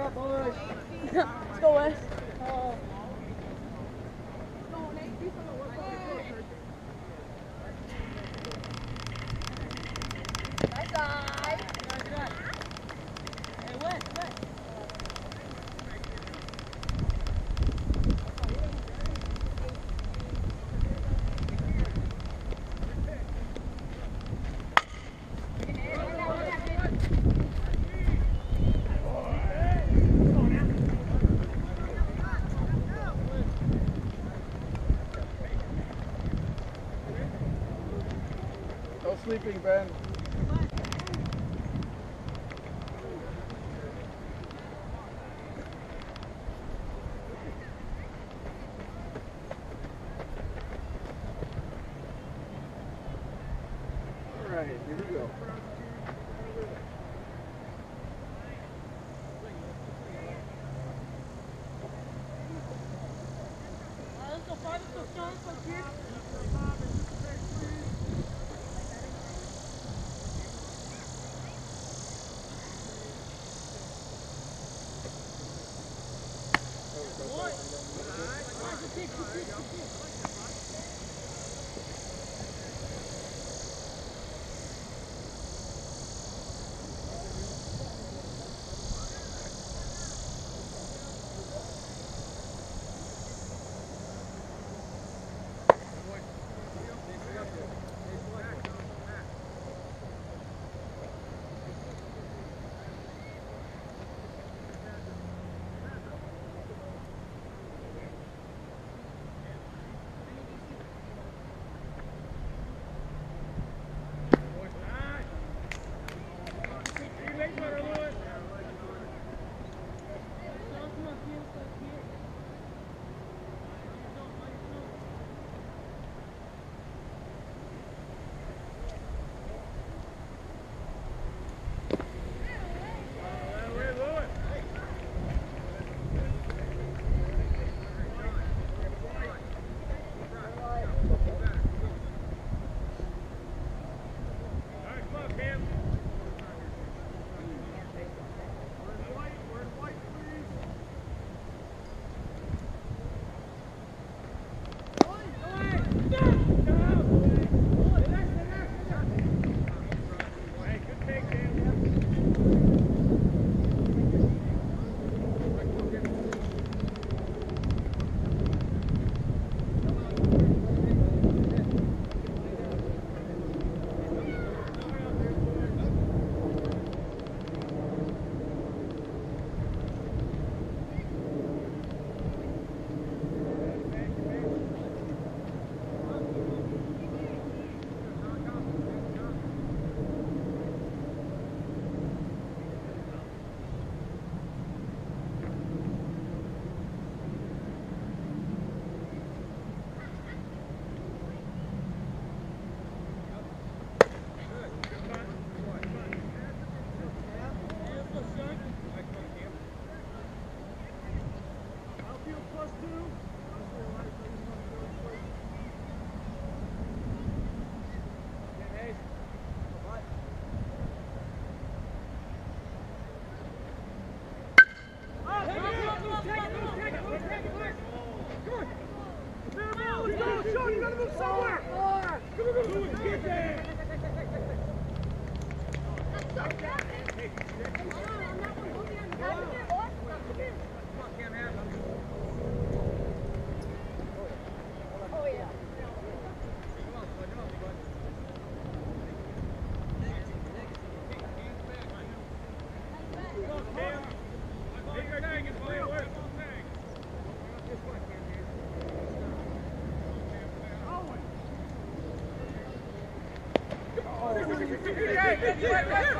up, boys. Sleeping, Ben. All right, here we go. right here.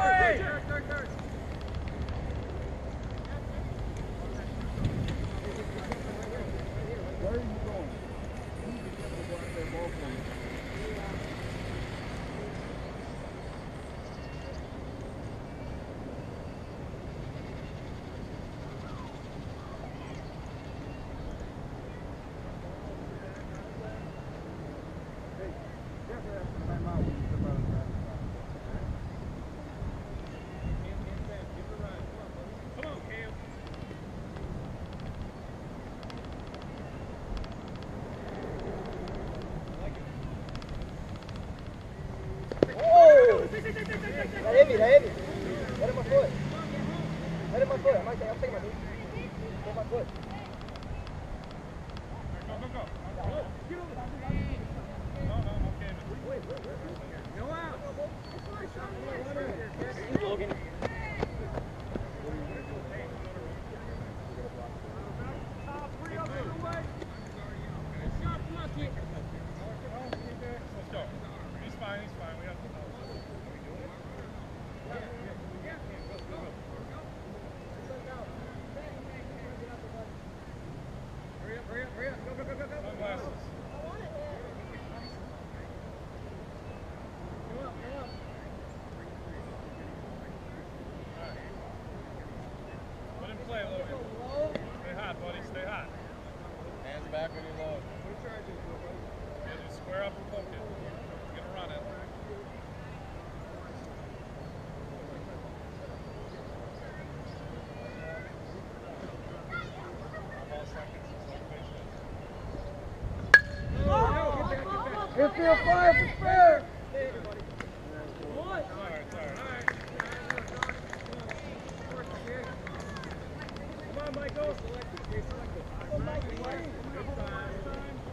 Good. Backfield fire for fair. Come on, Michael. Select it. Select it. Good time. Good time.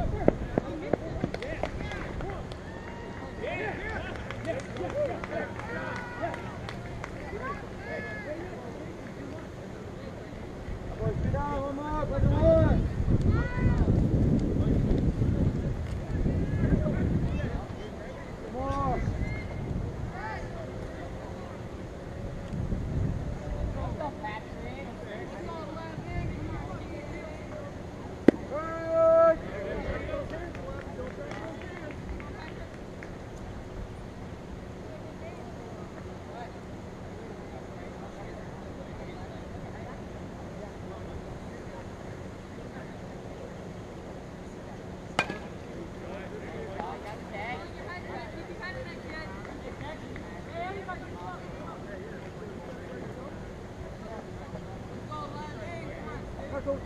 right there.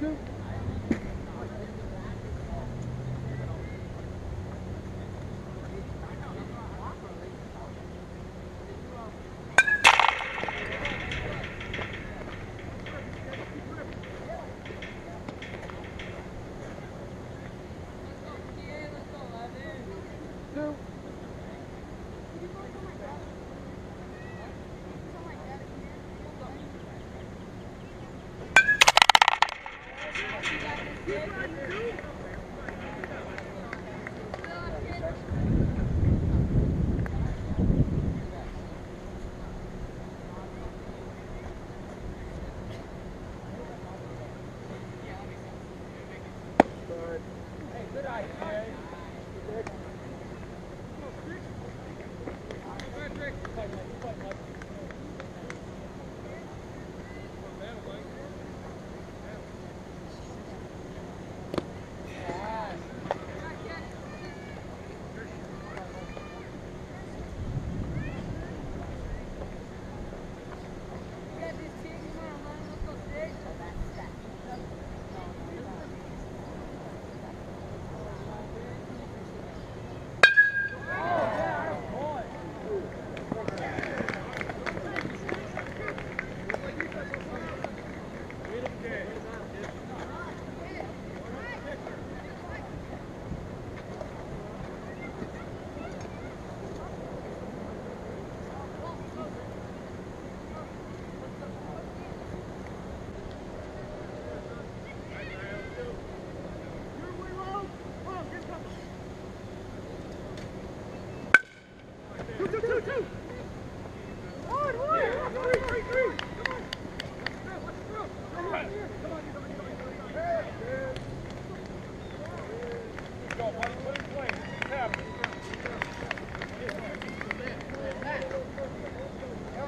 good.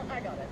I got it.